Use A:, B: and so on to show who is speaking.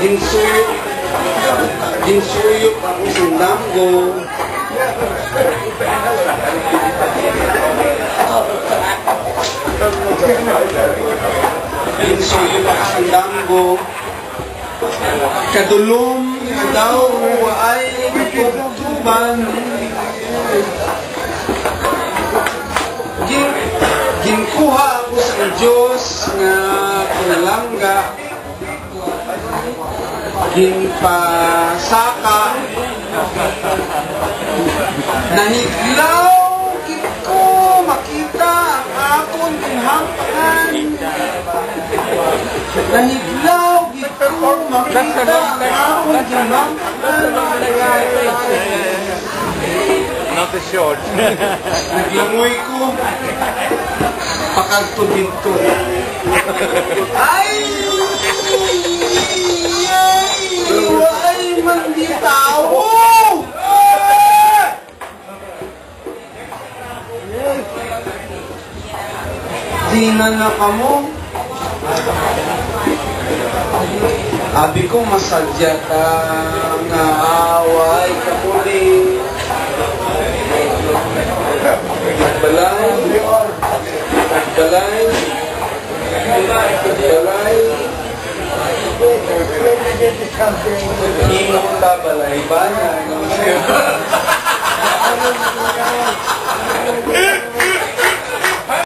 A: ginsuyok, ginsuyok ako sa damgo. Ginsuyok ako sa damgo. Kadulom nga daw ay tutuban. Gin, ginkuha ako sa Diyos nga pinalangga. Ginpasaka. Nahiglaw gid ko makita ang akong ginhampahan. Nahiglaw gid ko makita ang akong ginhampahan.
B: Not the short.
A: Naglangoy ko. Ay! Ay! Di na na kamo. Abi ko masadya ka nga away ka muli. Balay. Balay. Balay. Imo ta balay ba?